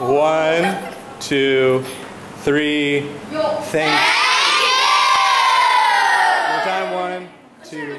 One, two, three. Thank you. One time. One, two.